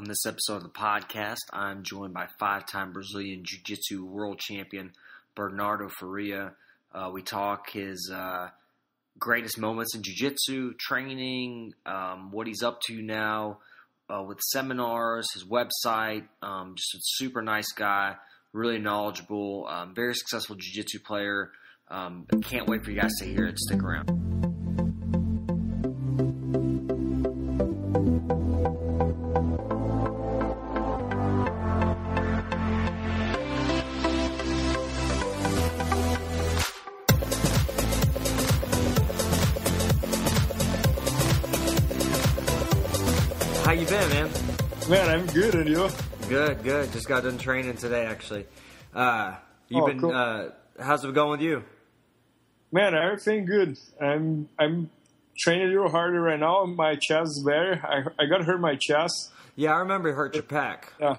On this episode of the podcast, I'm joined by five time Brazilian Jiu Jitsu world champion Bernardo Faria. Uh, we talk his uh, greatest moments in Jiu Jitsu, training, um, what he's up to now uh, with seminars, his website. Um, just a super nice guy, really knowledgeable, um, very successful Jiu Jitsu player. Um, can't wait for you guys to hear it. Stick around. Good, and you? Good, good. Just got done training today, actually. Uh, you've Oh, been. cool. Uh, how's it going with you? Man, everything good. I'm I'm training a little harder right now. My chest is better. I I got hurt my chest. Yeah, I remember you hurt your pec. Yeah.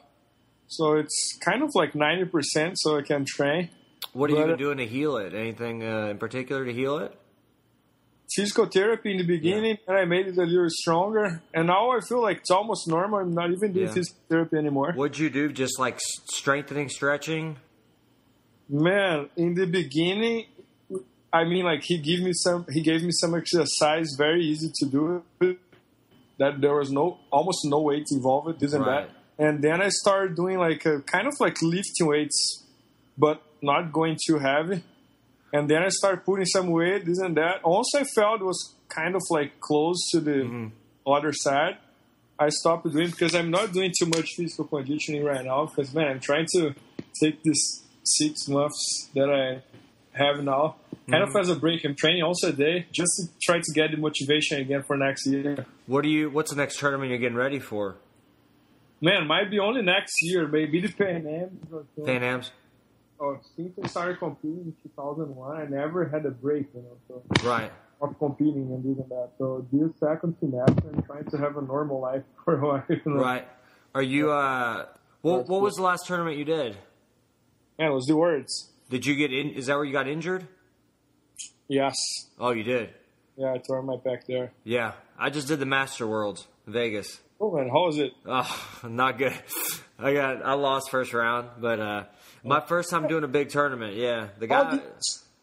So it's kind of like ninety percent, so I can train. What are you But- been doing to heal it? Anything uh, in particular to heal it? Physical therapy in the beginning, and I made it a little stronger. And now I feel like it's almost normal. I'm not even doing Yeah. physical therapy anymore. What'd you do? Just like strengthening, stretching? Man, in the beginning, I mean, like he gave me some. He gave me some exercise, very easy to do. That there was no almost no weight involved, this and Right. that. And then I started doing like a kind of like lifting weights, but not going too heavy. And then I started putting some weight, this and that. Once I felt it was kind of like close to the Mm-hmm. other side. I stopped doing because I'm not doing too much physical conditioning right now. Because man, I'm trying to take this six months that I have now kind Mm-hmm. of as a break. I'm training also a day just to try to get the motivation again for next year. What do you? What's the next tournament you're getting ready for? Man, might be only next year, maybe the Pan Am. Pan Am's. Oh, since I started competing in 2001, I never had a break, you know, so Right. of competing and doing that. So this second semester, I'm trying to have a normal life for a while. You know? Right. Are you? Uh, what, what was the last tournament you did? Yeah, it was the words. Did you get in? Is that where you got injured? Yes. Oh, you did. Yeah, I tore my back there. Yeah. I just did the Master Worlds, Vegas. Oh man, how was it? Oh, not good. I got I lost first round, but uh my first time doing a big tournament. Yeah, the How guy. did,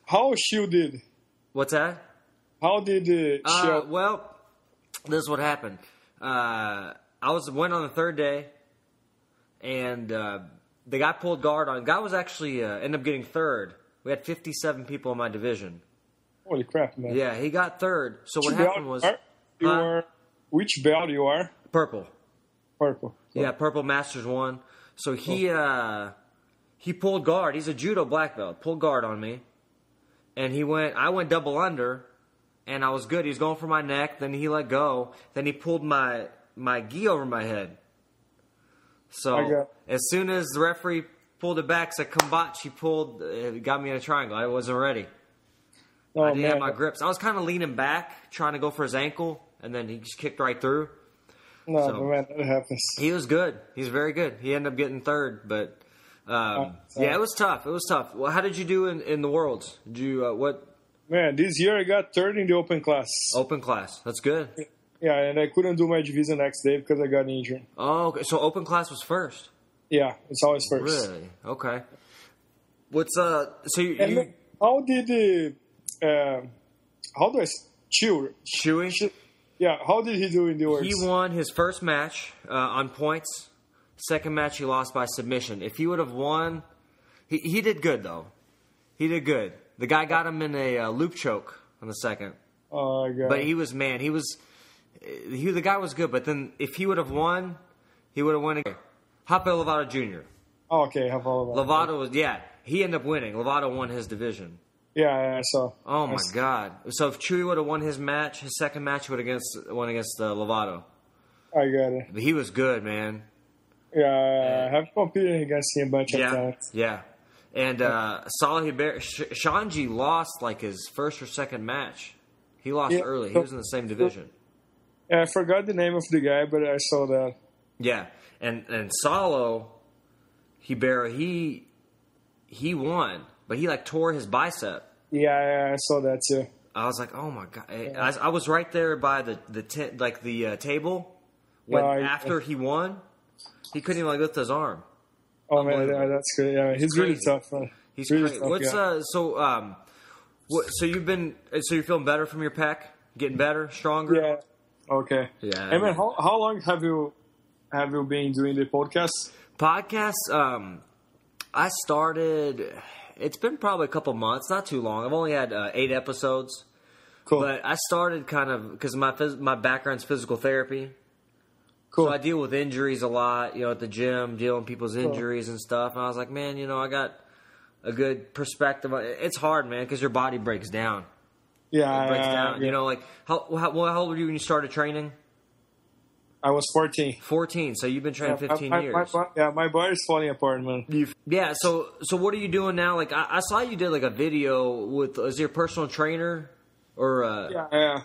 how Shield did? What's that? How did uh, Uh, Shield? well, this is what happened. Uh, I was went on the third day, and uh, the guy pulled guard on. Guy was actually uh, ended up getting third. We had 57 people in my division. Holy crap, man! Yeah, he got third. So what Which belt happened was you are? You Huh? are which belt you are? purple. Purple. Yeah, Purple Masters one. So he uh he pulled guard. He's a judo black belt. Pulled guard on me. And he went I went double under and I was good. He was going for my neck, then he let go. Then he pulled my my gi over my head. So as soon as the referee pulled it back, said combat, she pulled uh, got me in a triangle. I wasn't ready. Oh I didn't man, have my grips. I was kind of leaning back, trying to go for his ankle, and then he just kicked right through. no, so- man, that happens. He was good. He's very good. He ended up getting third, but um, Oh, yeah, it was tough. It was tough. Well, how did you do in, in the world? Did you uh, what Man, this year I got third in the open class. open class? That's good. Yeah, and I couldn't do my division next day because I got injured. Oh, okay. so open class was first. Yeah, it's always first. Really? Okay. What's uh? So you, And you how did the uh, how do I Chew? Chewy? Chew- Yeah, how did he do in the works? He won his first match uh, on points. Second match he lost by submission. If he would have won, he he did good though. He did good. The guy got him in a uh, loop choke on the second. Oh god! But he was man. He was he the guy was good. But then if he would have won, he would have won again. Rafael Lovato Jr. oh, okay, of that. Lovato was yeah. He ended up winning. Lovato won his division. Yeah, yeah, I saw. Oh my god! So if Chewy would have won his match, his second match would have against won against uh, Lovato. I got it. But he was good, man. Yeah, I have competed against him a bunch of Yeah, times. yeah. And uh, Salih Ber- Sh- Xande lost like his first or second match. He lost Yeah. early. He was in the same division. Yeah, I forgot the name of the guy, but I saw that. Yeah, and and Saulo, Ribeiro, he he won, but he like tore his bicep. Yeah, yeah, I saw that too. I was like, oh my god! I, I was right there by the the tent, like the uh, table when Yeah, I- after he won, He couldn't even like lift his arm. Oh man, yeah, that's great. Yeah, he's really tough. Man. He's really crazy. tough, What's yeah. uh? So um, what? So you've been so you're feeling better from your pec, getting better, stronger. Yeah. Okay. Yeah. Hey man, how how long have you have you been doing the podcast? Podcasts. Um, I started. It's been probably a couple months, not too long. I've only had uh, eight episodes, Cool. but I started kind of because my phys- my background's physical therapy. Cool. So I deal with injuries a lot, you know, at the gym, dealing with people's injuries and stuff. And I was like, man, you know, I got a good perspective. It's hard, man, because your body breaks down. yeah, It breaks yeah, down. yeah. You know, like how, how well, how old were you when you started training? I was 14. Fourteen. So you've been training Yeah, fifteen my, years. My, my, yeah, my body's falling apart, man. You- yeah. So so what are you doing now? Like I, I saw you did like a video with is your personal trainer or uh, Yeah, yeah.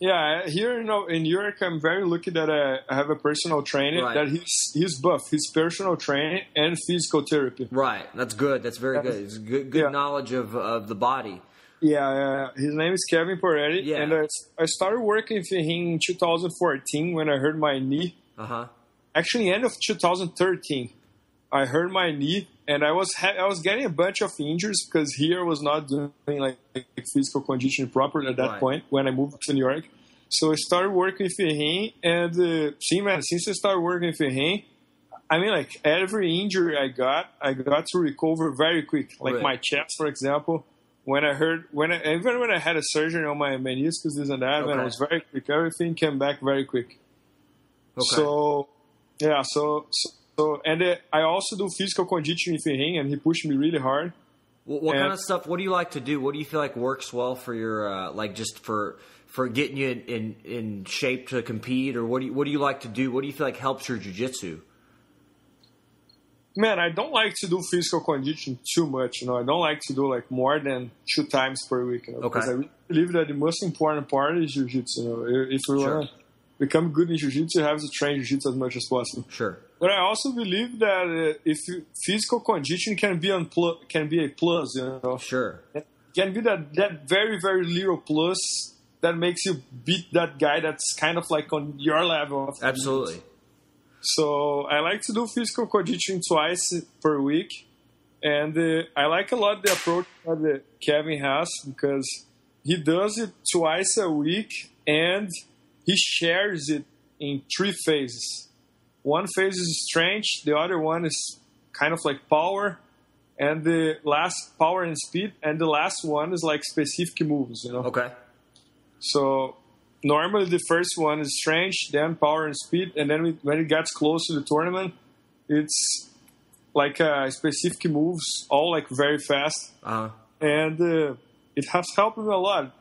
Yeah, here you know in Europe, I'm very lucky that I, I have a personal trainer Right. that he's he's buff. He's personal training and physical therapy. right? That's good. That's very good. It's good good Yeah. knowledge of of the body. Yeah, yeah. His name is Kevin Poretti, Yeah. and I, I started working with him in 2014 when I hurt my knee. Uh huh. Actually, end of 2013, I hurt my knee, and I was ha- I was getting a bunch of injuries because here I was not doing like, physical conditioning properly at that Right. point when I moved to New York. So I started working with him, and uh, see, man, since I started working with him, I mean, like every injury I got, I got to recover very quick. Like Right. my chest, for example, when I heard when I, even when I had a surgery on my meniscus, this and that, Okay. it was very quick. Everything came back very quick. Okay. So, yeah, so, so, so and uh, I also do physical conditioning with him, and he pushed me really hard. What, what kind of stuff? What do you like to do? What do you feel like works well for your uh, like just for for getting you in, in, in shape to compete, or what do you what do you like to do? What do you feel like helps your jujitsu? Man, I don't like to do physical conditioning too much. You know, I don't like to do like more than two times per week. You know, Okay. Because I believe that the most important part is jiu-jitsu. You know, if you Sure. want to become good in jiu-jitsu, you have to train jiu-jitsu as much as possible. Sure. But I also believe that uh, if physical conditioning can be on can be a plus, you know, Sure. can be that that very very little plus that makes you beat that guy that's kind of like on your level. Of Absolutely. So I like to do physical conditioning twice per week, and uh, I like a lot the approach that uh, Kevin has because he does it twice a week and he shares it in three phases. One phase is strength, the other one is kind of like power, and the last power and speed, and the last one is like specific moves. You know. Okay. So normally the first one is strength, then power and speed, and then we, when it gets close to the tournament, it's like uh, specific moves, all like very fast, Uh huh. and uh, it has helped me a lot.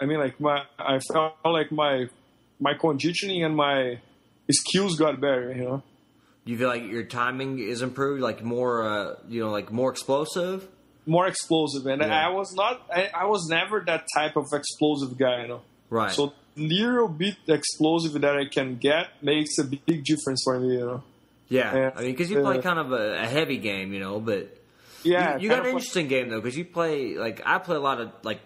I mean, like my I felt like my my conditioning and my skills got better. You know. You feel like your timing is improved, like more, uh, you know, like more explosive. More explosive, and Yeah. I was not. I, I was never that type of explosive guy, you know. Right. So little bit explosive that I can get makes a big difference for me, you know. yeah. yeah, I mean, because you play uh, kind of a, a heavy game, you know, but Yeah, you, you got an interesting game though, because you play like I play a lot of like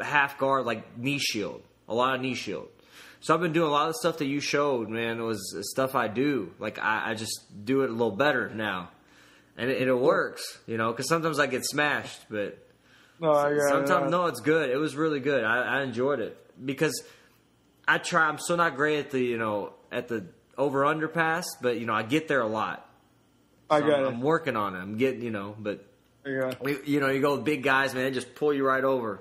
half guard, like knee shield, a lot of knee shield. So I've been doing a lot of the stuff that you showed, man. It was stuff I do. Like I, I just do it a little better now, and it, it works, you know. Because sometimes I get smashed, but No, yeah, sometimes yeah. no, it's good. It was really good. I, I enjoyed it because I try. I'm still not great at the you know at the over under pass, but you know I get there a lot. I got I'm, it. I'm working on it. I'm getting you know, but I got it. you, you know you go with big guys, man, they just pull you right over.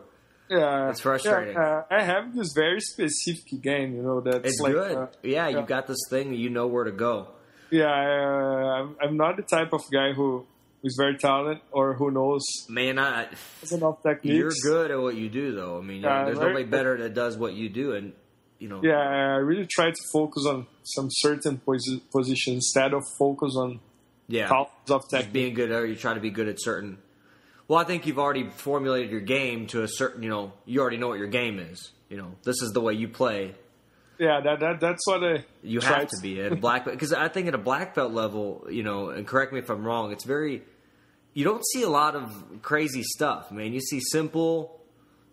Yeah, It's frustrating. Yeah, uh, I have this very specific game, you know. That's It's like, good. uh, yeah, you yeah. got this thing. You know where to go. yeah, uh, I'm, I'm not the type of guy who is very talented or who knows Man, I, enough techniques. you're good at what you do, though. I mean, Yeah, there's very- nobody better that does what you do, and you know, Yeah, I really try to focus on some certain posi- positions instead of focus on yeah. thousands of Just being good, or you try to be good at certain. Well, I think you've already formulated your game to a certain. You know, you already know what your game is. You know, this is the way you play. Yeah, that, that that's what I You try have to be at a black belt because I think at a black belt level, you know, and correct me if I'm wrong. It's very you don't see a lot of crazy stuff, man. You see simple,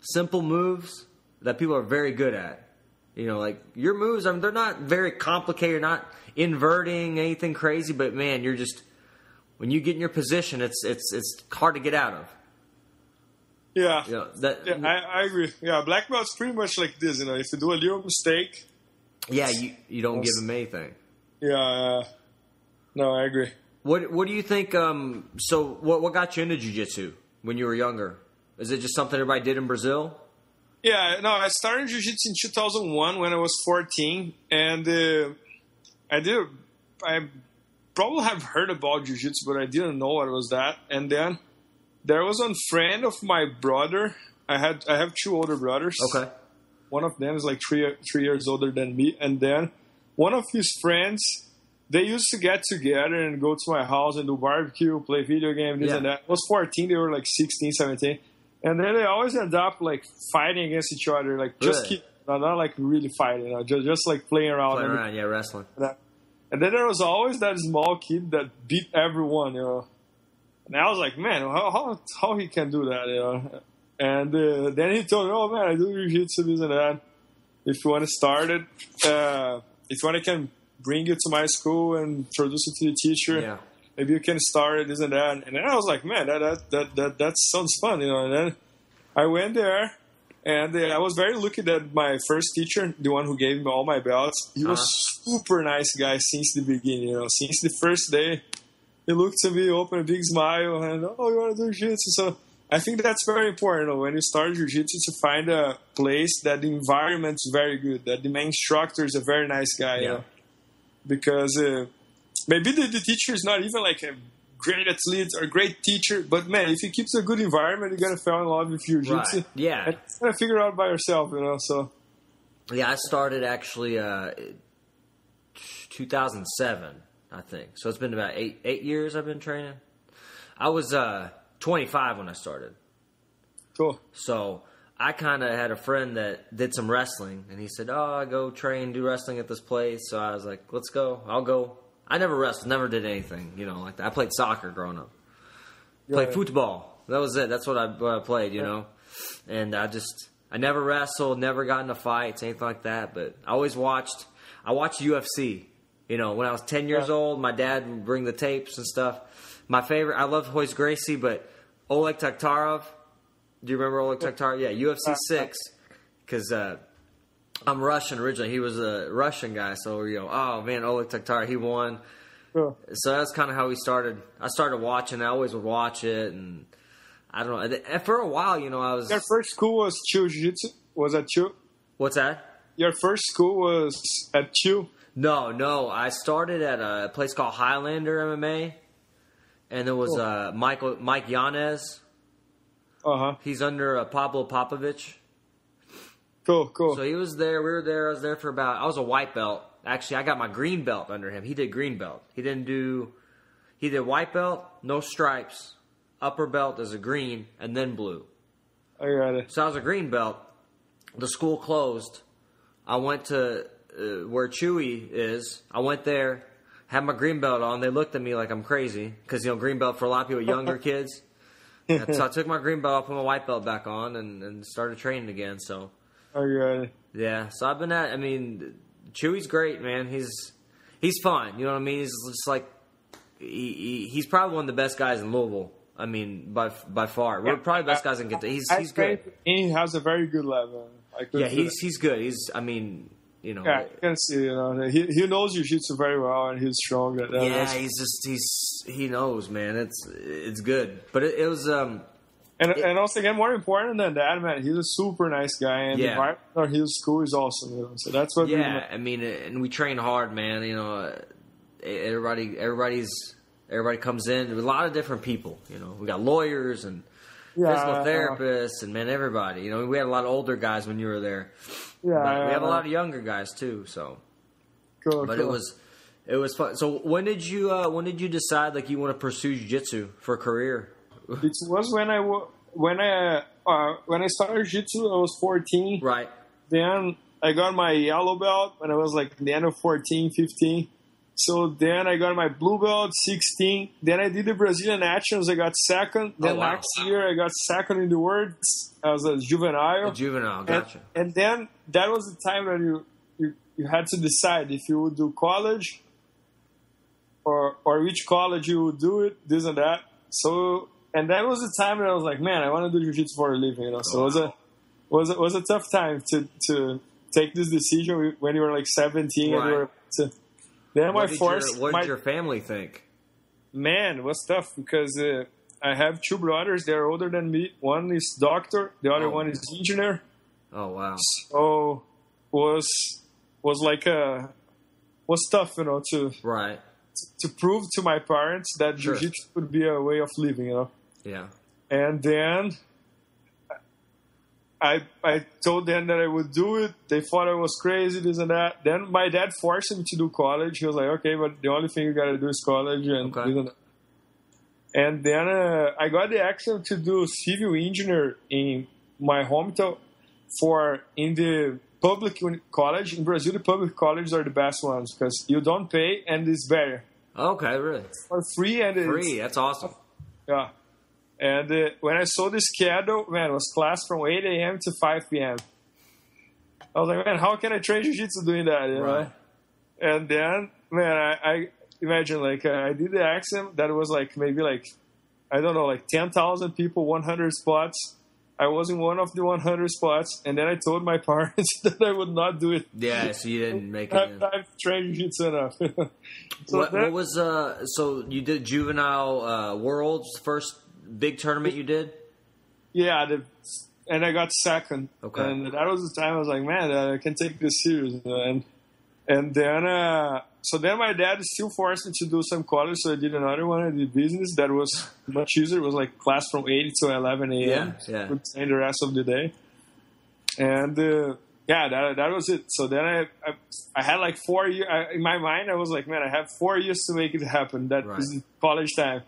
simple moves that people are very good at. You know, like your moves. I mean, they're not very complicated, not inverting anything crazy, but man, you're just when you get in your position, it's it's it's hard to get out of. Yeah, You know, that yeah, I, I agree. Yeah, black belt's pretty much like this. You know, if you do a little mistake, yeah, you you don't give them anything. yeah, uh, no, I agree. What what do you think? Um, so what what got you into jiu-jitsu when you were younger? Is it just something everybody did in Brazil? Yeah, no, I started jiu-jitsu in 2001 when I was 14, and uh, I did. I probably have heard about jiu-jitsu, but I didn't know what was that. And then there was one friend of my brother. I had I have two older brothers. Okay. One of them is like three three years older than me, and then one of his friends. They used to get together and go to my house and do barbecue, play video games, this Yeah. and that. I was 14, they were like 16, 17. And then they always end up like fighting against each other, like just Really? keep, not, not like really fighting, you know, just, just like playing around. Playing around, yeah, wrestling. that. And then there was always that small kid that beat everyone, you know. And I was like, man, how how, how he can do that, you know? And uh, then he told me, oh man, I do jiu-jitsu, this and that. If you want to start it, uh, if you want, I can bring you to my school and introduce you to the teacher. Yeah. Maybe you can start it, this and that. And then I was like, man, that that that that, that sounds fun, you know. And then I went there, and uh, I was very lucky that my first teacher, the one who gave me all my belts, he was super nice guy since the beginning. You know, since the first day, he looked to me, opened a big smile, and oh, you want to do jiu-jitsu? So I think that's very important. You know, when you start jiu-jitsu, to find a place that the environment's very good, that the main instructor is a very nice guy. You know? Because uh, maybe the, the teacher is not even like a great athlete or great teacher, but man, if he keeps a good environment, you're gonna fall in love with your jiu-jitsu. Right. Yeah. And you gotta figure it out by yourself, you know. So Yeah, I started actually uh, 2007, I think. So it's been about eight eight years I've been training. I was uh, 25 when I started, cool. so I kind of had a friend that did some wrestling, and he said, "Oh, I go train, do wrestling at this place." So I was like, "Let's go. I'll go." I never wrestled, never did anything, you know, like that. I played soccer growing up. Played Yeah. football. That was it. That's what I, what I played, you know. And I just I never wrestled, never got into fights, anything like that. But I always watched. I watched UFC. You know, when I was ten years Yeah. old, my dad would bring the tapes and stuff. My favorite, I loved Royce Gracie, but Oleg Taktarov. Do you remember Oleg Taktarov? Yeah, UFC six. Because uh, I'm Russian originally. He was a Russian guy, so you know, oh man, Oleg Taktarov, he won so that's kind of how we started. I started watching. I always would watch it, and I don't know. And for a while, you know, I was. Your first school was Chiu Jiu-Jitsu? Was that Chiu? What's that? Your first school was at Chiu? No, no. I started at a place called Highlander MMA, and there was Cool. uh, Michael Mike Yanez. Uh-huh. He's under uh, Pablo Popovitch. Cool, cool. So he was there. We were there. I was there for about. I was a white belt. Actually, I got my green belt under him. He did green belt. He didn't do. He did white belt, no stripes. Upper belt is a green, and then blue. I got it. So I was a green belt. The school closed. I went to uh, where Chewy is. I went there, had my green belt on. They looked at me like I'm crazy because you know green belt for a lot of people, younger kids. And so I took my green belt put my white belt back on, and, and started training again. So I got it. yeah, so I've been at. I mean, Chewy's great, man. He's he's fun. You know what I mean? He's just like he, he, he's probably one of the best guys in Louisville. I mean, by by far, we're probably the best guys in Kentucky. He's I he's good. He has a very good level. I could Yeah, he's he's good. He's I mean, you know, Yeah, yeah, you can see, you know, he, he knows jiu-jitsu very well and he's strong. At that. That's- he's just he's he knows, man. It's it's good, but it, it was um and, and also, again, more important than that, man, he's a super nice guy and the Yeah. environment of his school is awesome. You know? So that's what yeah. I mean, and we train hard, man. You know, uh, everybody everybody's everybody comes in. A lot of different people. You know, we got lawyers and yeah, physical therapists and man, everybody. You know, we had a lot of older guys when you were there. Yeah, But we have a lot of younger guys too. So, cool, but it was. It was fun. So when did you uh, when did you decide like you want to pursue jiu-jitsu for a career? It was when I when I uh, when I started jiu-jitsu, I was 14. Right. Then I got my yellow belt when I was like the end of 14, 15. So then I got my blue belt, 16. Then I did the Brazilian Nationals. I got second. Then Oh, wow. next year I got second in the worlds as a juvenile. A juvenile, gotcha. and then that was the time when you, you you had to decide if you would do college or or which college you would do it, this and that. So and that was the time that I was like, man, I want to do jiu-jitsu for a living, you know. So it was a was a, was a tough time to to take this decision when you were like 17 and you were to, then my What did, first your, what my, did your family think? man it was tough because uh, I have two brothers. They're older than me. One is doctor. The other Oh. one is engineer. Oh wow. So was was like a was tough, you know, to Right. to prove to my parents that Sure. jiu-jitsu would be a way of living, you know. Yeah. And then I I told them that I would do it. They thought I was crazy, this and that. Then my dad forced me to do college. He was like, "Okay, but the only thing you got to do is college." And Okay. this and that. And then uh, I got the accent to do civil engineer in my hometown for in the public college in Brazil. The public colleges are the best ones because you don't pay and it's better Okay, really. for free and it's, Free. That's awesome. yeah. And uh, when I saw the schedule, man, it was class from 8 a.m. to 5 p.m. I was like, man, how can I train jiu-jitsu doing that? You Right. know? And then, man, I, I imagine like uh, I did the accent that was like maybe like I don't know, like 10,000 people, 100 spots. I was in one of the 100 spots, and then I told my parents that I would not do it. Yeah. So you didn't make it. I've, I've trained jiu-jitsu enough. so what, that- what was uh? So you did juvenile uh, worlds first big tournament you did. Yeah, the, and I got second. Okay. And that was the time I was like, man, I can take this serious. And and then uh, so then my dad still forced me to do some college, so I did another one. I did business. That was much easier. It was like class from eight to eleven a.m. Yeah, yeah. Stay the rest of the day. And uh, yeah, that that was it. So then I I, I had like four years in my mind. I was like, man, I have four years to make it happen. That Right. is college time.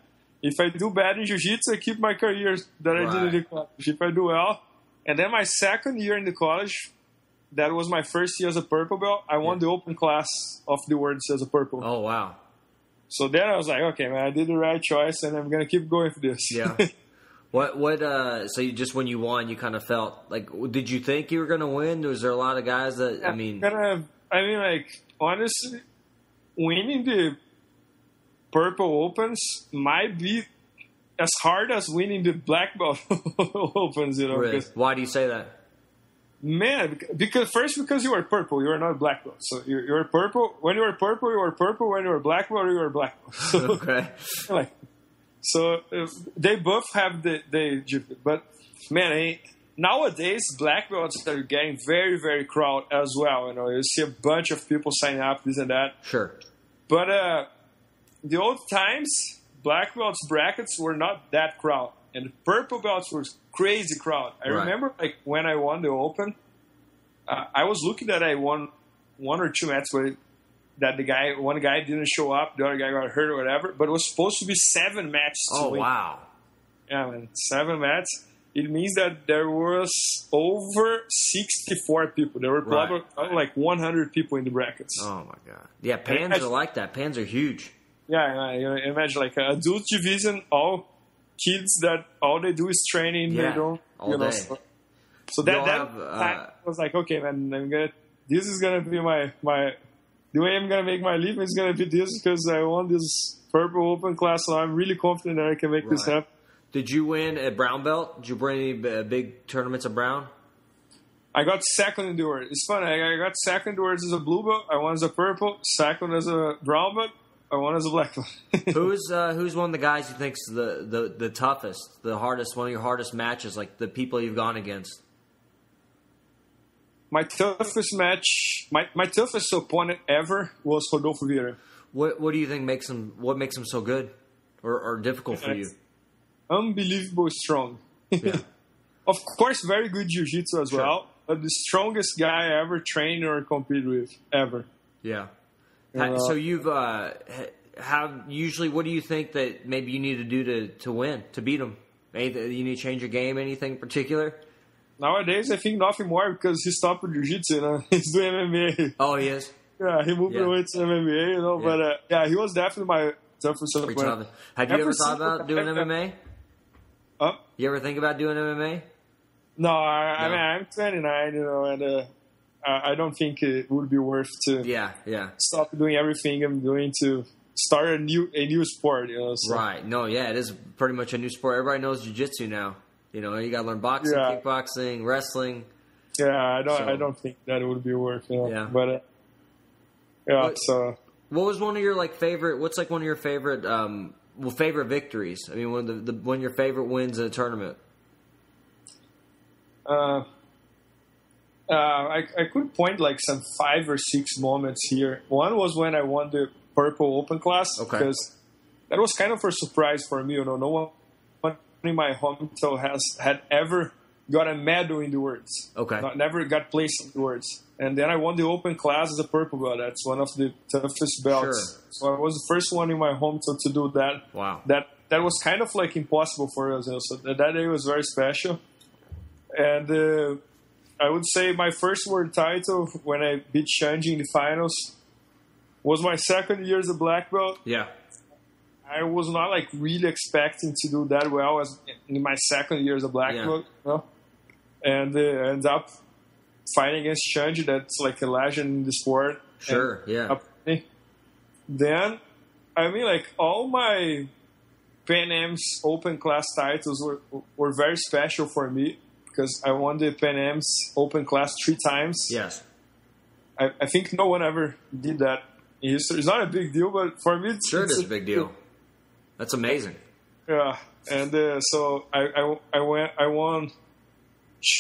If I do bad in jiu-jitsu, I keep my career that I did in the college. If I do well, and then my second year in the college, that was my first year as a purple belt. I won Yeah. the open class of the worlds as a purple. Oh wow. So then I was like, okay, man, I did the right choice, and I'm gonna keep going for this. Yeah. What what uh so you just when you won you kind of felt like did you think you were going to win was there a lot of guys that I mean kind of. I mean, like honestly, winning the purple opens might be as hard as winning the black belt opens. You know, really? why do you say that Man, because first because you are purple, you are not black belt. So you're, you're purple. When you are purple, you are purple. When you are black belt, you are black belt. So, okay like, so uh, they both have the the, but man, I, nowadays black belts are getting very very crowded as well. You know, you see a bunch of people signing up, this and that. sure But uh, the old times, black belts brackets were not that crowd, and purple belts were crazy crowd. I Right. remember like when I won the open, uh, I was looking that I won one or two matches where that the guy, one guy didn't show up, the other guy got hurt or whatever. But it was supposed to be seven matches. oh wow Yeah, man, seven matches. It means that there was over 64 people. There were probably probably like 100 people in the brackets. oh my god yeah pans are like that pans are huge Yeah, you know, imagine like an adult division, all kids that all they do is training. Yeah, they don't, all you know. So, so that that have, uh, was like, okay, man, I'm gonna. This is gonna be my my. The way I'm gonna make my living is gonna be this because I won this purple open class, so I'm really confident that I can make this happen. did you win at brown belt did you bring any big tournaments of brown I got second in the world. It's funny. I I got second words as a blue belt. I won as a purple. Second as a brown belt. I won as a black belt. who's uh, who's one of the guys you think's the, the the toughest the hardest one of your hardest matches like the people you've gone against my toughest match, my, my toughest opponent ever was Rodolfo Vieira. what what do you think makes him what makes him so good or, or difficult for you Unbelievable strong. yeah Of course, very good jiu-jitsu as Sure. well, but the strongest guy I ever trained or competed with ever. Yeah. Ha- so you've uh, ha- have usually what do you think that maybe you need to do to, to win to beat him? Anything, you need to change your game? Anything in particular? Nowadays, I think nothing more because he stopped with jiu-jitsu. You know? He's doing MMA. Oh, he is. Yeah, he moved Yeah. away to MMA, you know. Yeah. But uh, yeah, he was definitely my toughest Pretty opponent. tough. Have you Ever ever thought about doing MMA? Uh, You ever think about doing MMA? no, I, I No. mean I'm 29, you know, and uh, I, don't think it would be worth to Yeah, yeah. stop doing everything I'm doing to start a new a new sport, you know. So, Right. No, yeah, it is pretty much a new sport. Everybody knows jujitsu now. You know, you got to learn boxing, Yeah. kickboxing, wrestling. Yeah, I don't So- I don't think that it would be worth, you know. Yeah. But uh, yeah, What- so What was one of your like favorite? What's like one of your favorite, um, well, favorite victories? I mean, one of the, the one of your favorite wins in a tournament. uh, uh, I, I could point like some five or six moments here. One was when I won the Purple Open class Okay. because that was kind of a surprise for me. You know, no one in my hometown has had ever got a medal in the words. Okay. Not, never got placed in the words. And then I won the Open class as a purple belt. That's one of the toughest belts. Sure. So I was the first one in my hometown to do that Wow. that that was kind of like impossible for us. You know, so that, that day was very special. And uh, I would say my first world title when I beat Xande in the finals was my second year as a black belt. Yeah. I was not like really expecting to do that well as in my second year as a black Yeah. belt, you know? and uh, end up fighting against Xande. That's like a legend in the sport. Sure. And Yeah. up- Then, I mean, like all my Pan Am's Open class titles were were very special for me because I won the Pan Am's Open class three times. Yes. I, I think no one ever did that in history. It's not a big deal, but for me, it's, Sure, it it's a big deal. That's amazing. Yeah, and uh, so I, I I went I won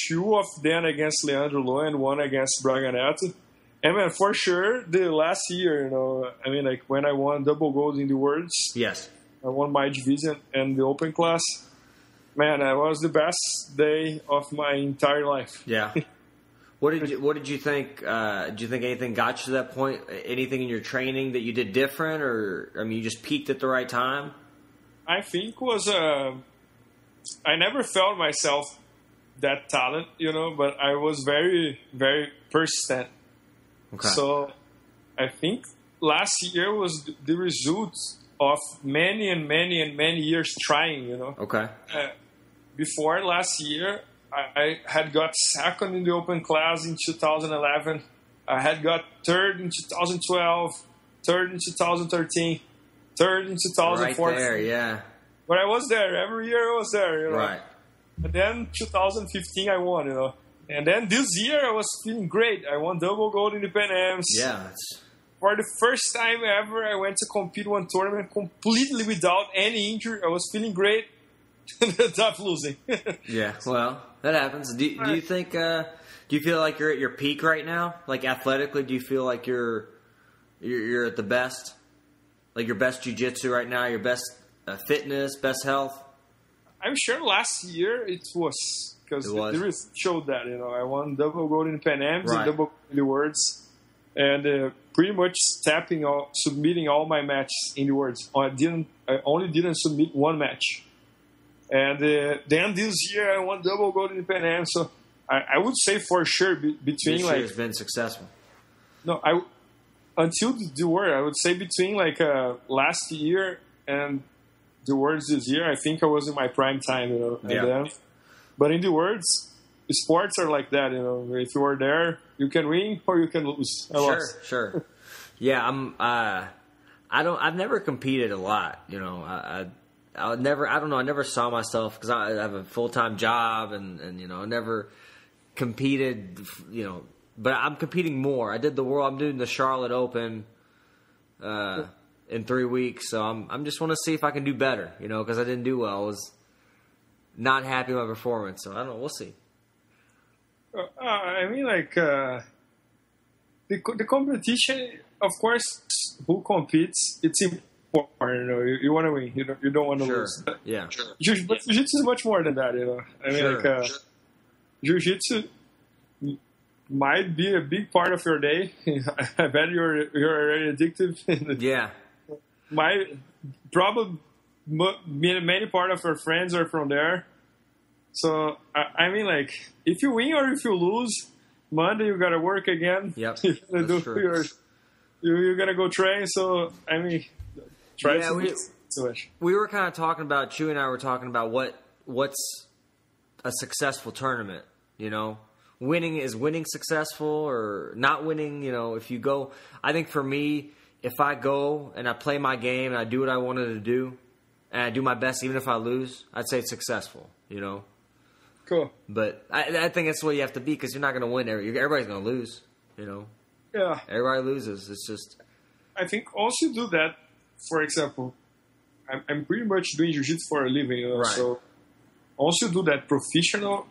two of them against Leandro Lo and one against Braga Neto. And man, for sure, the last year, you know, I mean, like when I won double gold in the worlds, Yes. I won my division and the open class. Man, that was the best day of my entire life. Yeah. What did you What did you think? Uh, did you think anything got you to that point? Anything in your training that you did different, or I mean, you just peaked at the right time? I think was uh, I never felt myself that talent, you know, but I was very, very persistent. Okay. So I think last year was the result of many and many and many years trying, you know. okay. Uh, before last year, I, had got second in the open class in 2011. I had got third in 2012, third in 2013, third in 2014. Right 2014. there. Yeah. But I was there every year. I was there, you know. Right. And then 2015, I won, you know. And then this year, I was feeling great. I won double gold in the Pan Ams. Yeah. For the first time ever, I went to compete one tournament completely without any injury. I was feeling great. And ended up losing. yeah. Well, that happens. Do, do you think? Uh, do you feel like you're at your peak right now? Like athletically, do you feel like you're you're, you're at the best? Like your best jujitsu right now, your best uh, fitness, best health. I'm sure last year it was because It the, was. the result showed that you know I won double gold in Pan Ams Right. and double gold in the words, and uh, pretty much stepping all, submitting all my matches in the words. I didn't, I only didn't submit one match, and uh, then this year I won double gold in Pan Am. So I, I would say for sure be, between year like has been successful. no, I until the, word I would say between like uh, last year and the words this year. I think I was in my prime time, you know. Yeah. then- but in the words, sports are like that, you know. If you are there, you can win or you can lose. I Sure, lost. sure. Yeah, I'm. Uh, I don't. I've never competed a lot. You know, I. I, I never. I don't know. I never saw myself because I have a full time job and and you know I never competed. You know, but I'm competing more. I did the world. I'm doing the Charlotte Open. Uh, in three weeks, so I'm. I'm just want to see if I can do better. You know, because I didn't do well. I was not happy with my performance. So I don't know. We'll see. Uh, I mean, like uh, the the competition. Of course, who competes? It's important. You know, you, you want to win. You don't. You don't want to Sure. lose. But Yeah. Jiu- but jiu-jitsu is much more than that. You know. I mean, Sure. like uh, jiu-jitsu might be a big part of your day. I bet you're you're already addictive. Yeah. My probably many many part of your friends are from there. So I, I mean, like if you win or if you lose, Monday you gotta work again. Yep, you gotta that's do true. your you you gotta go train. So I mean, try Yeah, we-. We were kind of talking about Chewy and I were talking about what what's a successful tournament. You know, winning is winning successful or not winning. You know, if you go, I think for me, if I go and I play my game and I do what I wanted to do, and I do my best, even if I lose, I'd say it's successful. You know, Cool. but I, I think that's the way you have to be because you're not going to win. Every, everybody's going to lose. You know, Yeah, everybody loses. It's just I think you do that, for example, I'm, I'm pretty much doing jiu-jitsu for a living, you know, Right. so once you do that professional,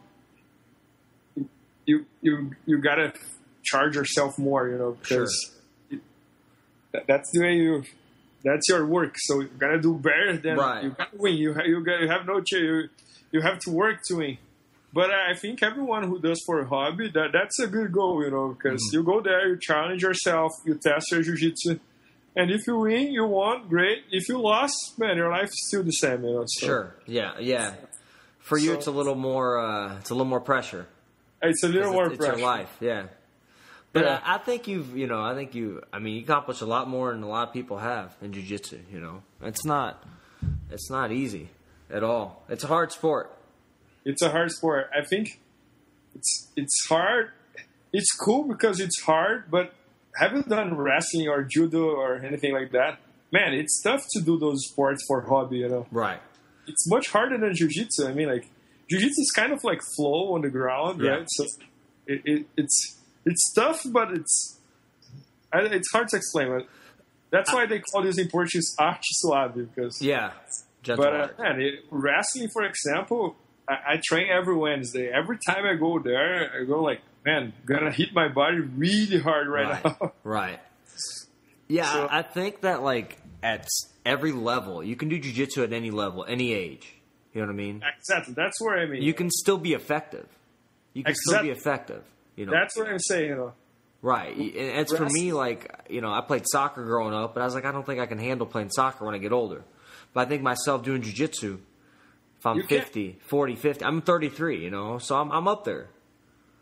you you you gotta charge yourself more, you know, because it, that's the way you. That's your work, so you gotta do better than Right. you gotta win. You ha- you, got, you have no choice. You, you have to work to win. But I think everyone who does for a hobby, that that's a good goal, you know, because Mm-hmm. you go there, you challenge yourself, you test your jiu-jitsu, and if you win, you won, great. If you lost, man, your life is still the same, you know. So sure. Yeah, yeah. For you, So- it's a little more. Uh, it's a little more pressure. It's a little more it's pressure. your life, yeah. But Yeah. I, I think you've, you know, I think you, I mean, you accomplish a lot more than a lot of people have in jujitsu. You know, it's not, it's not easy at all. It's a hard sport. It's a hard sport. I think it's it's hard. It's cool because it's hard, but have you done wrestling or judo or anything like that? Man, it's tough to do those sports for hobby, you know. Right. it's much harder than jiu-jitsu. I mean, like jiu-jitsu is kind of like flow on the ground, Yeah. right? So it, it, it's it's tough, but it's it's hard to explain. But that's why they call this in Portuguese arte suave because. Yeah. Gentle But uh, man, it, wrestling, for example, I, I train every Wednesday. Every time I go there, I go like, man, gonna hit my body really hard right, Right. now. Right. Yeah, So- I, think that like at every level, you can do jujitsu at any level, any age. You know what I mean? exactly. That's where I mean. You can still be effective. You can still be effective. You know, That's what I'm saying. You know. Right. And it's for me like, you know, I played soccer growing up, but I was like, I don't think I can handle playing soccer when I get older. But I think myself doing jujitsu, if I'm You can. 50, 40, 50, I'm 33, you know, so I'm, I'm up there.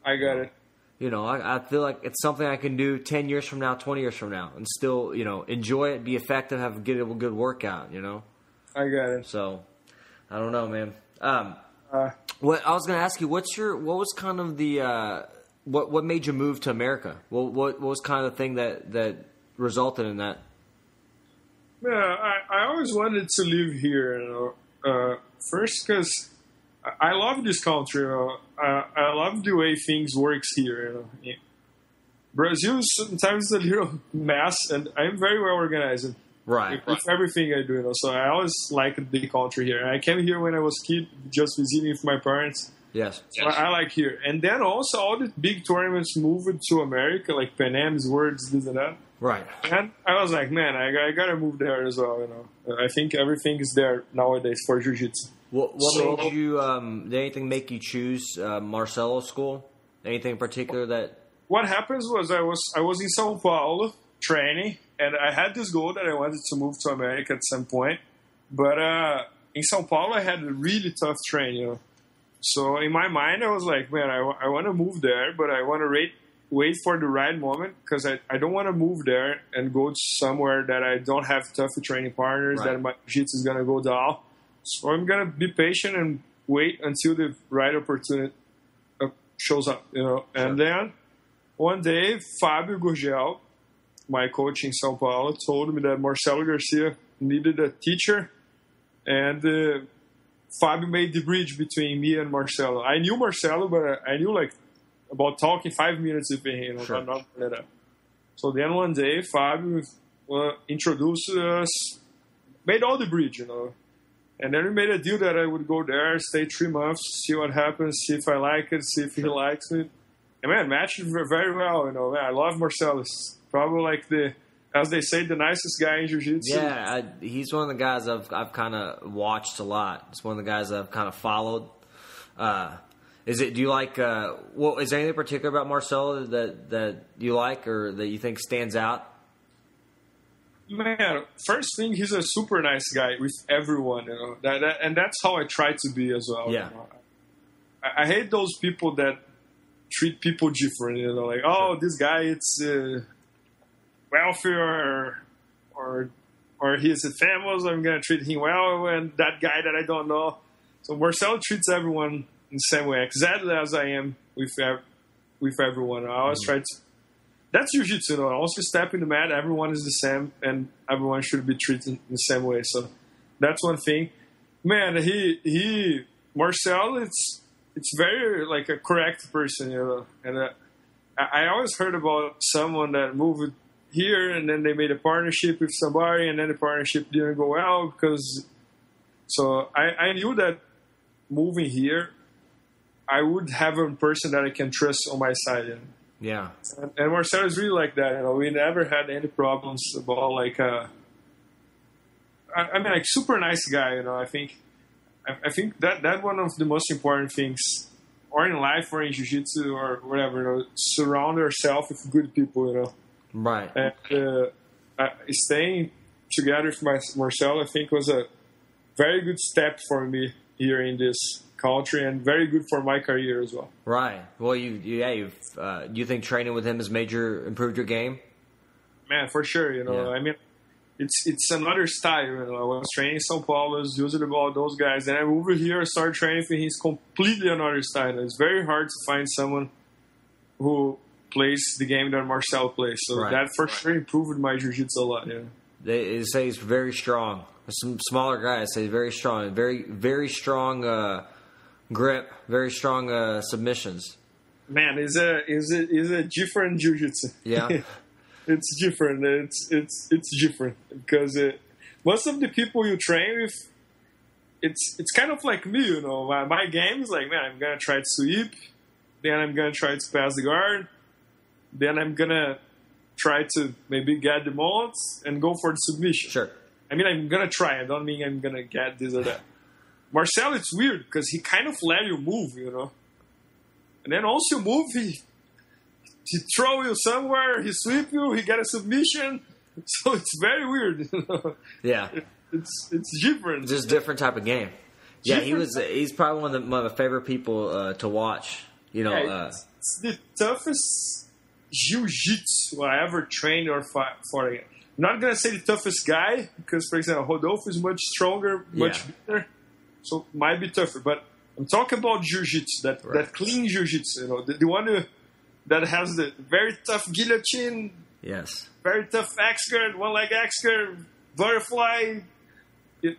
I got it. You know, I, I feel like it's something I can do 10 years from now, 20 years from now, and still, you know, enjoy it, be effective, have a good, a good workout, you know? I got it. So, I don't know, man. Um, Uh, what I was going to ask you, what's your, what was kind of the, uh, what, what made you move to America? What, what, what was kind of the thing that, that resulted in that? Yeah, I, I always wanted to live here. You know, uh, first because I love this country. Know, I, love the way things works here. You know. Brazil is sometimes a little mess, and I'm very well organized Right. with everything I do. You know, so I always liked the country here. I came here when I was kid, just visiting with my parents. Yes. So I, I like here, and then also all the big tournaments moved to America, like Pan Am's, Worlds, this and that. Right. And I was like, man, I, I gotta move there as well. You know, I think everything is there nowadays for jiu-jitsu. What, what So- made you? Um, did anything make you choose uh, Marcelo School? Anything in particular that? What happens was I was I was in São Paulo training, and I had this goal that I wanted to move to America at some point. But uh, in São Paulo, I had a really tough training. So in my mind, I was like, man, I, I want to move there, but I want to wait wait for the right moment because I, I don't want to move there and go somewhere that I don't have tough training partners Right. that my jiu-jitsu is gonna go down. So I'm gonna be patient and wait until the right opportunity uh, shows up, you know. And then one day, Fabio Gurgel, my coach in São Paulo, told me that Marcelo Garcia needed a teacher, and uh, Fabio made the bridge between me and Marcelo. I knew Marcelo, but I knew like about talking five minutes with him, Sure. not, not more. So then one day, Fabio uh, introduced us, made all the bridge, you know. And then we made a deal that I would go there, stay three months, see what happens, see if I like it, see if he likes it. And man, matched very well, you know. Man, I love Marcellus. Probably like the, as they say, the nicest guy in jiu-jitsu. Yeah, I, he's one of the guys I've I've kind of watched a lot. It's one of the guys I've kind of followed. Uh, is it? Do you like? Uh, well, is there anything particular about Marcelo that that you like or that you think stands out? Man, first thing, he's a super nice guy with everyone, you know. That, that and that's how I try to be as well. you Yeah. know. I, I hate those people that treat people different. You know, like oh, this guy, it's uh, welfare or or or he's a famous. I'm gonna treat him well, and that guy that I don't know. So Marcel treats everyone in the same way, exactly as I am with with everyone. I always try to. That's jiu-jitsu. You? Once you step in the mat, everyone is the same, and everyone should be treated in the same way. So that's one thing. Man, he he Marcel, it's it's very like a correct person, you know. And uh, I, I always heard about someone that moved here and then they made a partnership with somebody, and then the partnership didn't go well because. So I, I knew that moving here, I would have a person that I can trust on my side. You know? Yeah. And, and Marcelo is really like that. You know, we never had any problems about like. Uh, I, I mean, like super nice guy. You know, I think. I, I think that that one of the most important things, or in life, or in jiu-jitsu, or whatever. You know, surround yourself with good people. You know, Right. and uh, uh, staying together with my Marcel, I think, was a very good step for me here in this country, and very good for my career as well. Right. Well, you, you yeah, you've uh, you think training with him has made your improved your game? Man, for sure. You know, Yeah. I mean, it's it's another style. You know, I was training in São Paulo, using about those guys, and I moved here, started training him. He's completely another style. It's very hard to find someone who plays the game that Marcel plays. So Right. that for sure improved my jiu-jitsu a lot. Yeah. They, say he's very strong. Some smaller guys say he's very strong. Very very strong uh, grip. Very strong uh, submissions. Man, is a is a is a different jiu-jitsu. Yeah. it's different. It's it's it's different because uh, most of the people you train with, it's it's kind of like me. You know, my, my game is like, man, I'm gonna try to sweep, then I'm gonna try to pass the guard, then I'm gonna try to maybe get the mounts and go for the submission. Sure. I mean, I'm gonna try. I don't mean I'm gonna get this or that. Marcel, it's weird because he kind of let you move, you know. And then once you move, he he throw you somewhere, he sweep you, he get a submission. So it's very weird. You know? Yeah. It's it's different. Just different type of game. Yeah, he was. He's probably one of the, one of my favorite people uh, to watch. You know, Yeah, uh, it's, it's the toughest jiu-jitsu I ever trained or fought for. I'm not gonna say the toughest guy because, for example, Rodolfo is much stronger, much Yeah. better, so might be tougher. But I'm talking about jiu-jitsu, that Right. that clean jiu-jitsu, you know, the, the one who, that has the very tough guillotine, yes. very tough X guard, one leg X guard, butterfly. It,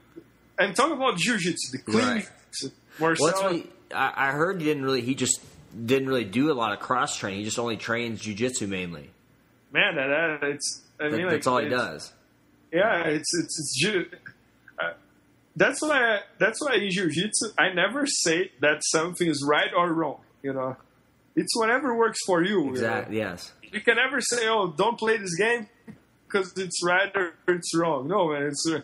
I'm talking about jiu-jitsu, the clean. Right. jiu-jitsu. Well, that's what I, I heard. He didn't really. He just didn't really do a lot of cross training. He just only trains jujitsu mainly. man, that, that it's. I That- mean, that's like, all he does. Yeah, it's it's it's that's why that's why in jiu-jitsu I never say that something is right or wrong. You know, it's whatever works for you. you know? Exactly. Yes. You can never say, "Oh, don't play this game because it's right or it's wrong." No, man. It's uh,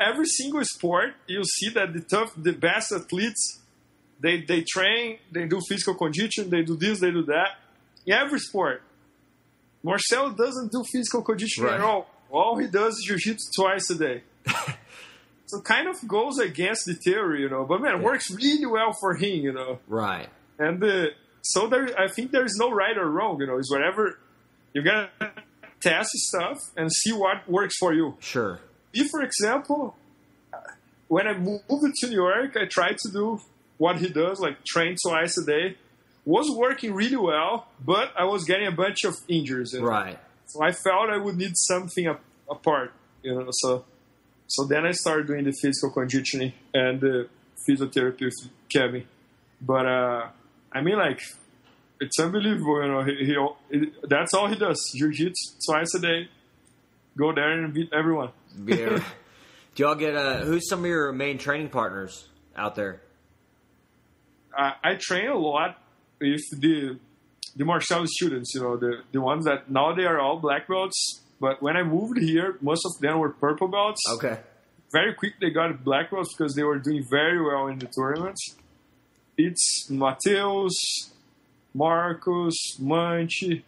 every single sport you see that the tough, the best athletes, they they train, they do physical condition, they do this, they do that. In every sport, Marcel doesn't do physical conditioning Right. at all. All he does is jiu-jitsu twice a day. so kind of goes against the theory, you know. But man, it works really well for him, you know. Right. And uh, so there, I think there is no right or wrong. You know, it's whatever you gotta test stuff and see what works for you. Sure. Me, for example, when I moved to New York, I tried to do what he does, like train twice a day. Was working really well, but I was getting a bunch of injuries. You know? Right. So I felt I would need something apart, you know. So, so then I started doing the physical conditioning and the physiotherapy with Kevin. But uh, I mean, like, it's unbelievable, you know. He, he, he that's all he does: jiu-jitsu twice a day. Go there and beat everyone. Yeah. Do y'all get uh, who's some of your main training partners out there? I, I train a lot with the the Marcel students, you know, the the ones that now they are all black belts. But when I moved here, most of them were purple belts. Okay. very quick they got black belts because they were doing very well in the tournaments. It's Mateus, Marcos, Manchi,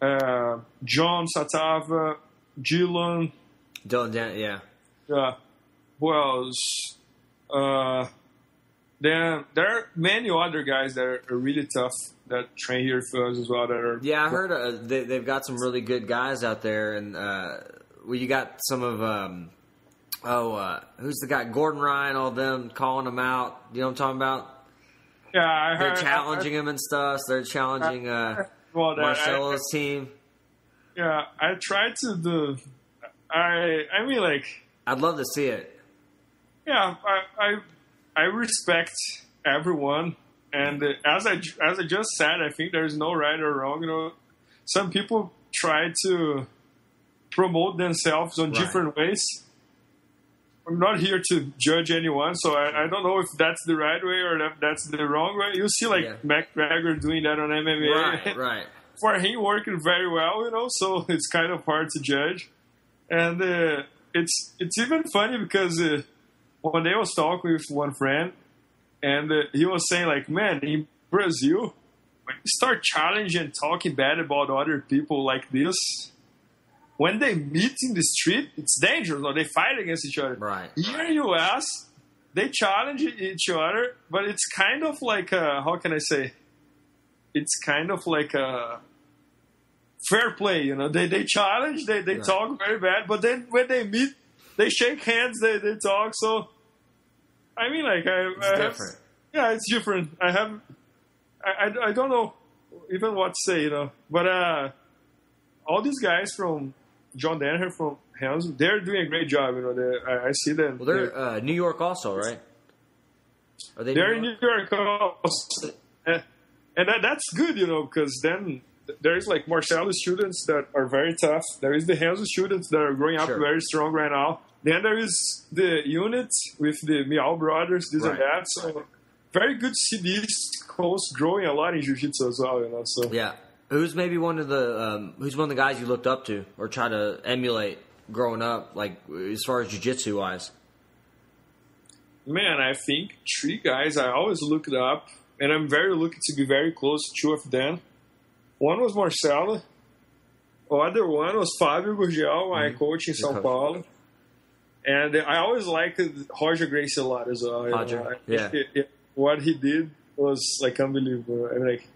uh, John Satava, Dylan, Dylan Dan, yeah. uh, who else? Uh, then there are many other guys that are really tough that train here for us as well. That are Yeah, I heard uh, they, they've got some really good guys out there, and uh, well, you got some of um, oh, uh, who's the guy? Gordon Ryan, all them calling them out. You know what I'm talking about? yeah, I heard, They're challenging him and stuff. So they're challenging uh, well, that, I, Marcelo's team. yeah, I tried to do. I I mean like I'd love to see it. yeah, I I, respect everyone, and uh, as I as I just said, I think there's no right or wrong. You know, some people try to promote themselves on Right. different ways. I'm not here to judge anyone, so I, I don't know if that's the right way or if that's the wrong way. You see, like Yeah. McGregor doing that on MMA. Right, right. for him working very well, you know, so it's kind of hard to judge. And uh, it's it's even funny because uh, one day I was talking with one friend, and uh, he was saying like, "Man, in Brazil, when you start challenging and talking bad about other people like this, when they meet in the street, it's dangerous. Or they fight against each other. Right. Here in US, they challenge each other, but it's kind of like a, how can I say? It's kind of like a fair play, you know. They they challenge, they they Right. talk very bad, but then when they meet, they shake hands, they they talk. So, I mean, like I, It's I have- different. yeah, it's different. I have, I, I, I don't know even what to say, you know. But uh, all these guys from John Danaher from Helms, they're doing a great job. You know, they, I, I see them. Well, they're uh, New York also, right? Are they? they're New in York? New York, also. And that, that's good, you know, because then there's like Marcelo students that are very tough. There is the Renzo students that are growing up Sure. very strong right now. Then there is the unit with the Miyao brothers, this and that. So very good to see these coast growing a lot in jiu-jitsu as well, you know. So Yeah. Who's maybe one of the um, who's one of the guys you looked up to or try to emulate growing up, like as far as jujitsu wise? man, I think three guys I always looked up, and I'm very lucky to be very close to two of them. One was Marcelo. The other one was Fábio Gurgel, my coach in Your São coach. Paulo. And I always liked Roger Gracie a lot as well. know. Roger, I yeah. it- it- what he did was like unbelievable. I mean, like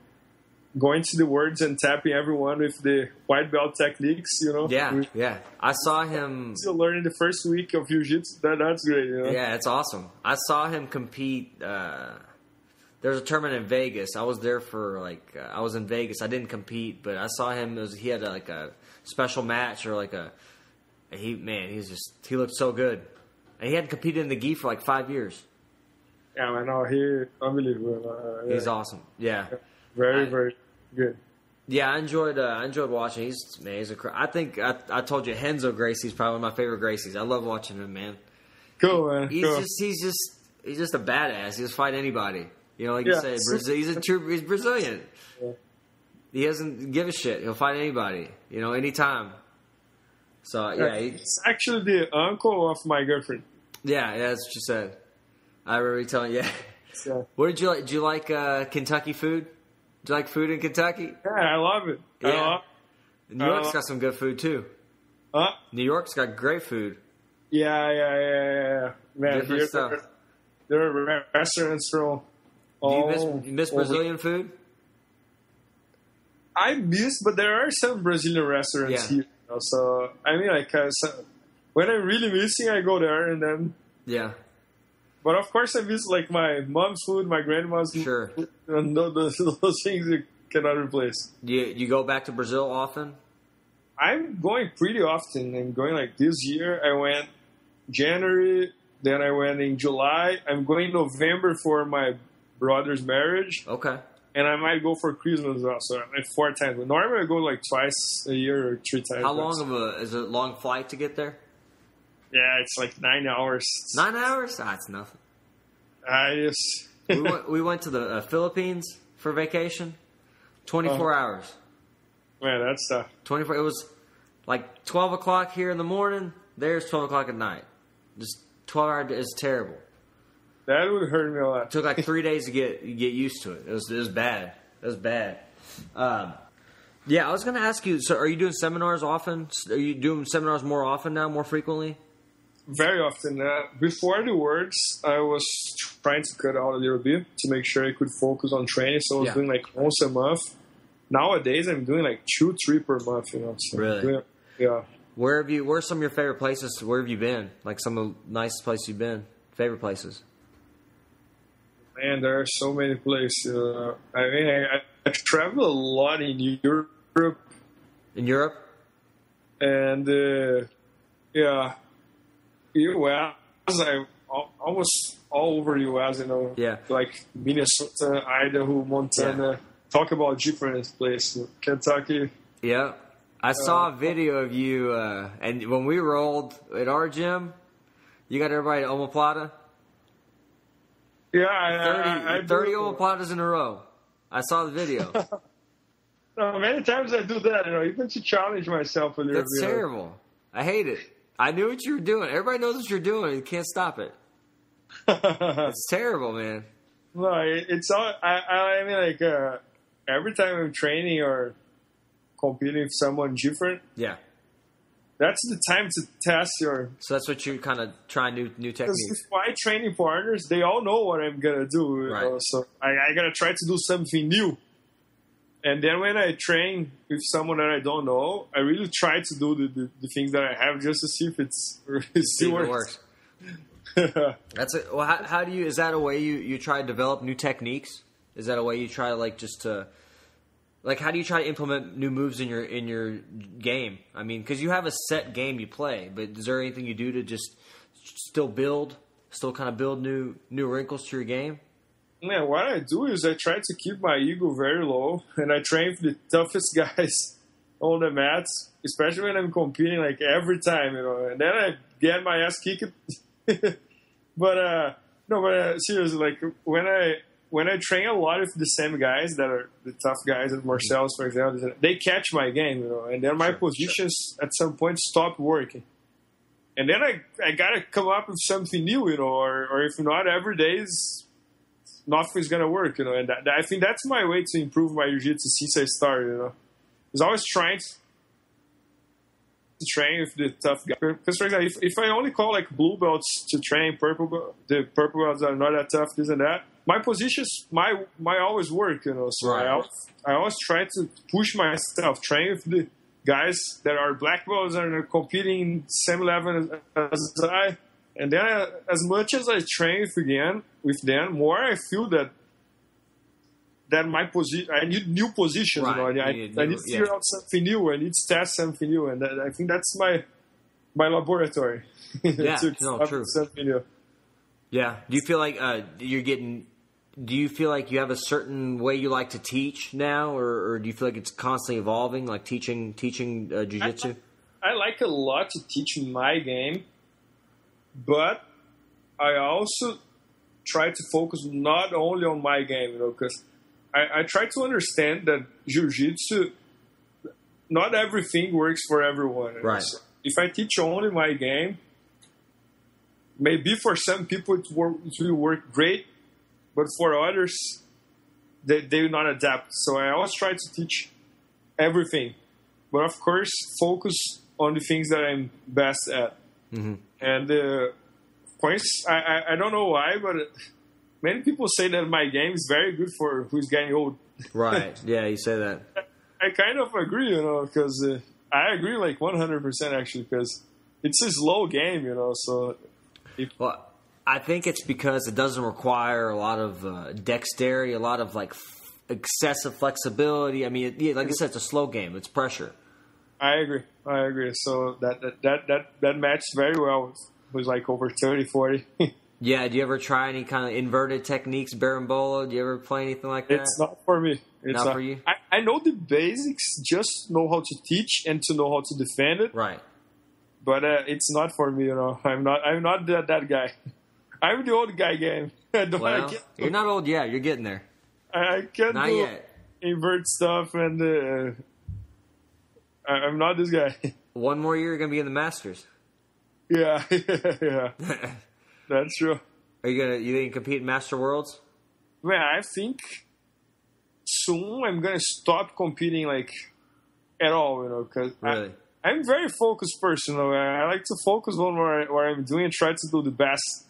going to the words and tapping everyone with the white belt techniques. You know, Yeah, yeah. I saw him. still learning the first week of jiu-jitsu. That that's great. You know? Yeah, it's awesome. I saw him compete. Uh, there's a tournament in Vegas. I was there for like uh, I was in Vegas. I didn't compete, but I saw him. Was, he had like a special match or like a. He man, he's just he looked so good, and he hadn't competed in the gi for like five years. Yeah, man, no, he unbelievable. Uh, yeah. He's awesome. Yeah. Very, I- very good. Yeah, I enjoyed. Uh, I enjoyed watching. He's man. He's a. cr- I think I, I told you Renzo Gracie's probably one of my favorite Gracies. I love watching him, man. Cool, man. He's cool. just he's just he's just a badass. He just fight anybody. You know, like you said, Brazil, he's a true. He's Brazilian. Yeah. He doesn't give a shit. He'll fight anybody. You know, anytime. So yeah, he, It's actually the uncle of my girlfriend. yeah, yeah, that's what you said. I remember you telling. Yeah. So, What did you like? Do you like uh, Kentucky food? Do you like food in Kentucky? yeah, I love it. Yeah. love New York's Uh, got some good food too. Huh? New York's got great food. Yeah, yeah, yeah, yeah, yeah. Man, Different here, stuff. There, there are restaurants from. Do you miss, you miss Brazilian food? I miss, but there are some Brazilian restaurants Yeah. here. Know, So I mean, like, uh, so, when I'm really missing, I go there, and then. Yeah, But of course, I miss like my mom's food, my grandma's Sure. food, and those, those, those things you cannot replace. you you go back to Brazil often? I'm going pretty often. I'm going like this year. I went January, then I went in July. I'm going November for my brother's marriage, Okay. And I might go for Christmas as well. So like four times. But normally I go like twice a year or three times. How long of a is it a long flight to get there? Yeah, it's like nine hours. Nine hours? Ah, nothing. I just We went, we went to the uh, Philippines for vacation. Twenty four hours. man, that's tough. Twenty four. It was like twelve o'clock here in the morning. There's twelve o'clock at night. Just twelve hours is terrible. That would hurt me a lot. It took like three days to get get used to it. It was it was bad. It was bad. Um, yeah, I was going to ask you. So, are you doing seminars often? Are you doing seminars more often now, more frequently? very often. Uh, before the words, I was trying to cut out a little bit to make sure I could focus on training. So I was Yeah. doing like once a month. Nowadays, I'm doing like two, three per month. You know. So Really? doing- yeah. Where have you? Where's some of your favorite places? Where have you been? Like some of the nicest places you've been? Favorite places? Man, there are so many places. Uh, I mean, I, I travel a lot in Europe In Europe? and uh, yeah, US. I almost all over US. You know, Yeah. like Minnesota, Idaho, Montana. Talk about different places. Kentucky. Yeah. I saw a video of you, uh, and when we rolled at our gym, you got everybody at omoplata. Yeah, I, 30, I, I do- 30 omoplatas in a row. I saw the video. Uh, many times I do that. You know, even to challenge myself a little That's bit. terrible. I hate it. I knew what you were doing. Everybody knows what you're doing. You can't stop it. It's terrible, man. No, it- it's all. I, I mean, like uh, every time I'm training or competing with someone different, Yeah. That's the time to test your. So that's what you kind of try new new techniques. my training partners, they all know what I'm gonna do. Right. know? So I, I gotta try to do something new. And then when I train with someone that I don't know, I really try to do the, the, the things that I have just to see if it's it See if it works. works. That's it. Well, how, how do you? Is that a way you you try to develop new techniques? Is that a way you try like just to like how do you try to implement new moves in your in your game? I mean, because you have a set game you play, but is there anything you do to just still build, still kind of build new new wrinkles to your game? Man, what I do is I try to keep my ego very low, and I train with the toughest guys on the mats, especially when I'm competing, like every time, you know. And then I get my ass kicked. but uh, no, but uh, seriously, like when I when I train a lot of the same guys that are the tough guys at Marcel's, for example, they catch my game, you know, and then my Sure, positions at some point stop working. And then I, I gotta come up with something new, you know, or, or if not, every day is nothing's gonna work, you know. And that, that- I think that's my way to improve my jiu-jitsu since I started, you know. Is always trying to train with the tough guy. Because for example, if, if I only call like blue belts to train purple, the purple belts are not that tough, this and that. My positions, my my always work, you know. So Right. I always, I always try to push myself, train with the guys that are black belts and are competing same level as, as I. And then, uh, as much as I train with again with them, more I feel that that my position, I need new positions. Right. You know, I, need I need to figure yeah. out something new. I need to test something new, and that, I think that's my my laboratory. Yeah, to no, true. Something new. Yeah. Do you feel like uh, you're getting? Do you feel like you have a certain way you like to teach now, or, or do you feel like it's constantly evolving, like teaching teaching uh, jujitsu? I like a lot to teach my game, but I also try to focus not only on my game, you know, because I, I try to understand that jiu-jitsu, not everything works for everyone. Right. So if I teach only my game, maybe for some people it, work, it will work great, but for others, they, they will not adapt. So I always try to teach everything, but of course, focus on the things that I'm best at. Mm-hmm. And uh, course, I, I, I don't know why, but many people say that my game is very good for who's getting old. Right. Yeah, you say that. I kind of agree, you know, because uh, I agree like 100% actually, because it's a slow game, you know, so Well, I think it's because it doesn't require a lot of uh, dexterity, a lot of like f- excessive flexibility. I mean, it, yeah, like I said, it's a slow game. It's pressure. I agree. I agree. So that that that that, that matched very well with, with like over 30, 40. Yeah. Do you ever try any kind of inverted techniques, berimbolo? Do you ever play anything like that? it's not for me. It's Not for you? I, I know the basics, just know how to teach and to know how to defend it. right. but uh, it's not for me. You know, I'm not. I'm not that, that guy. I'm the old guy game. I. I Well, you're not old yet. You're getting there. I, I can't Not do yet. invert stuff, and uh, I, I'm not this guy. One more year, you're gonna be in the Masters. yeah, yeah, that's true. Are you gonna? You think compete in Master Worlds? Man, I think soon I'm gonna stop competing like at all. You know, because Really? I'm very focused person. You know? I like to focus on what, I, what I'm doing and try to do the best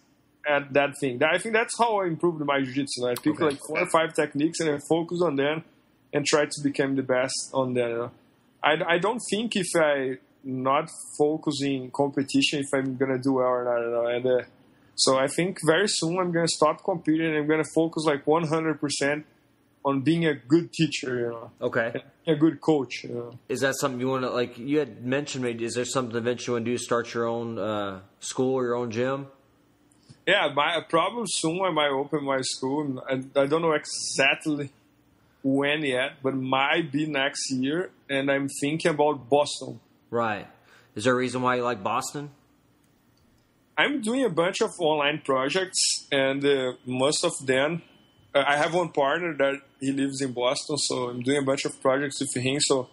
at that thing. I think that's how I improved my jiu-jitsu. I pick okay. like four or five techniques and I focus on them and try to become the best on them. I, I don't think if I not focusing competition if I'm gonna do well or not. And uh, so I think very soon I'm gonna stop competing. I'm gonna focus like 100 percent on being a good teacher. You know. Okay. A good coach. You know? Is that something you want to like? You had mentioned maybe. Is there something eventually you want to do? Start your own uh, school or your own gym? Yeah, my problem soon I might open my school. I, I don't know exactly when yet, but might be next year. And I'm thinking about Boston. Right. Is there a reason why you like Boston? I'm doing a bunch of online projects, and uh, most of them, uh, I have one partner that he lives in Boston, so I'm doing a bunch of projects with him. So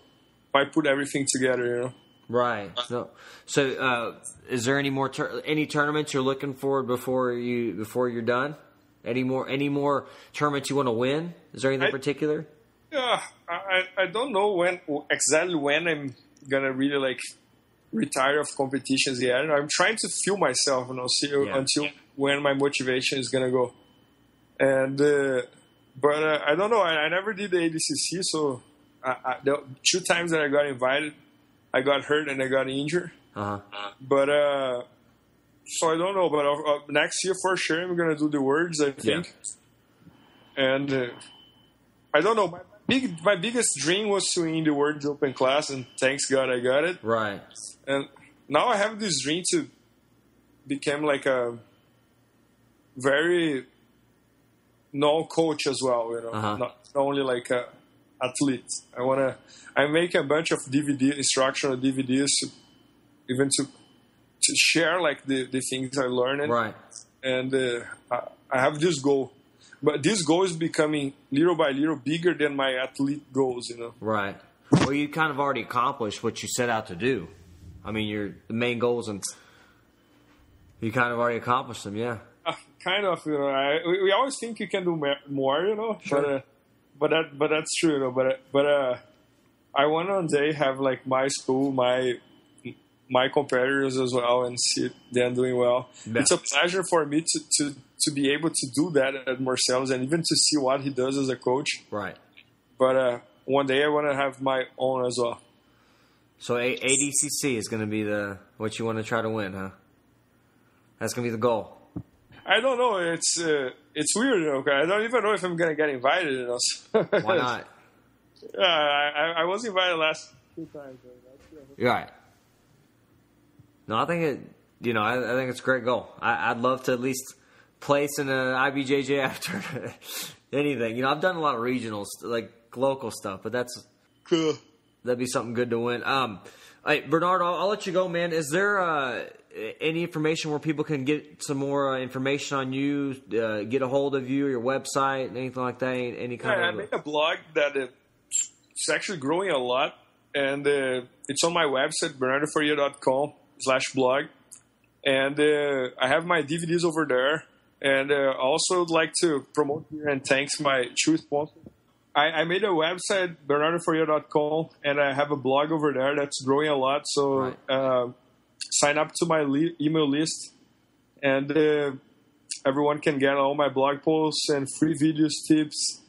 I put everything together, you know. Right. So, so uh, is there any more tur- any tournaments you're looking for before you before you're done? Any more any more tournaments you want to win? Is there anything I, particular? Yeah, I I don't know when exactly when I'm gonna really like retire of competitions yet. I'm trying to feel myself, you know, see yeah. until when my motivation is gonna go. And uh, but uh, I don't know. I, I, never did the ADCC, so I, I, the two times that I got invited, I got hurt and I got injured. Uh-huh. But uh, so I don't know. But uh, uh next year for sure, I'm gonna do the words. I think. Yeah. And uh, I don't know. My big, my biggest dream was to win the World Open class, and thanks God I got it. Right. And now I have this dream to become like a very no coach as well. You know, uh-huh. not only like a athlete. I wanna. I make a bunch of DVD instructional DVDs, to, even to to share like the the things I learned. Right. And uh, I, I have this goal but this goal is becoming little by little bigger than my athlete goals, you know. Right. Well, you kind of already accomplished what you set out to do. I mean, your the main goals, and you kind of already accomplished them. Yeah. Uh, kind of, you know. I, we, we, always think you can do more, you know. Sure. But, uh, but that, but that's true, though. But, but uh, I want one day have like my school, my my competitors as well, and see them doing well. It's a pleasure for me to, to to be able to do that at Marcelo's and even to see what he does as a coach. Right. But uh, one day I want to have my own as well. So a- ADCC is going to be the what you want to try to win, huh? That's going to be the goal. I don't know. It's uh, it's weird. Okay, I don't even know if I'm going to get invited. You know? Why not? Yeah, I, I was invited last two times. Right. No, I think it. You know, I, I think it's a great goal. I, I'd love to at least place in an IBJJF anything. You know, I've done a lot of regionals, like local stuff, but that's cool. That'd be something good to win. Um, hey, Bernard, I'll, I'll, let you go, man. Is there uh, any information where people can get some more uh, information on you, uh, get a hold of you, your website, anything like that? Any, kind yeah, of? I made a blog that it's actually growing a lot, and uh, it's on my website, bernardofaria.com slash blog. And uh, I have my DVDs over there and uh, also would like to promote here and thanks my true sponsor. I, I made a website, bernardofaria.com, and I have a blog over there that's growing a lot. So right. Sign up to my email list, and uh, everyone can get all my blog posts and free videos, tips.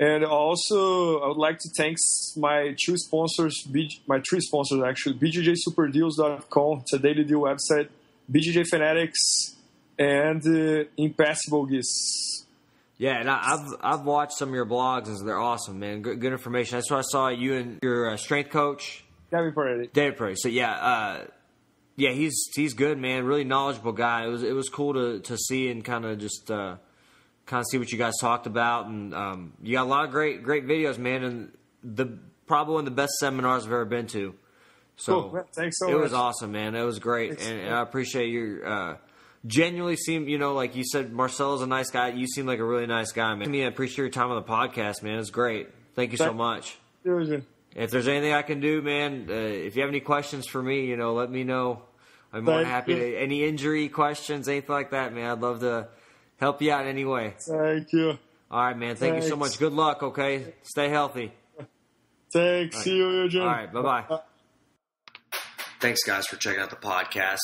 And also, I would like to thank my two sponsors, my three sponsors actually, bjjsuperdeals.com, it's a daily deal website, BJJ Fanatics, and uh, Impassable Geese. Yeah, and I, have I've watched some of your blogs, and they're awesome, man. Good, good information. That's why I saw you and your uh, strength coach, David Peretti. David Peretti. So yeah, uh, yeah, he's he's good, man. Really knowledgeable guy. It was it was cool to to see and kind of just uh, kind of see what you guys talked about, and um, you got a lot of great great videos, man. And the probably one of the best seminars I've ever been to. So cool. thanks so much. it much. was awesome, man. It was great, and, and, I appreciate your uh, genuinely seem, you know, like you said, Marcelo's a nice guy. You seem like a really nice guy, man. I mean, I appreciate your time on the podcast, man. It's great. Thank you so much. If there's anything I can do, man, uh, if you have any questions for me, you know, let me know. I'm more than happy to. Any injury questions, anything like that, man, I'd love to help you out anyway. Thank you. All right, man. Thank Thanks. you so much. Good luck, okay? Stay healthy. Thanks. Right. See you, Eugene. All right. Bye bye. thanks, guys, for checking out the podcast.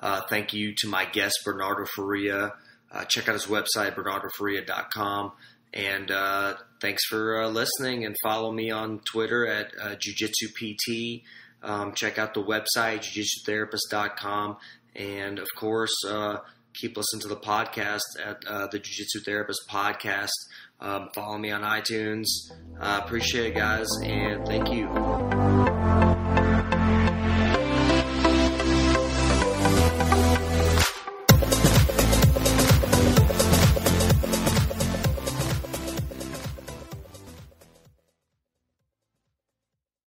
Uh, thank you to my guest, Bernardo Faria. Uh, check out his website, bernardofaria.com. And uh, thanks for uh, listening and follow me on Twitter at uh, Jiu-Jitsu PT. Um, check out the website, jiujitsutherapist.com. And of course, uh, keep listening to the podcast at uh, the Jiu-Jitsu Therapist Podcast. Um, follow me on iTunes. Uh, appreciate it, guys, and thank you.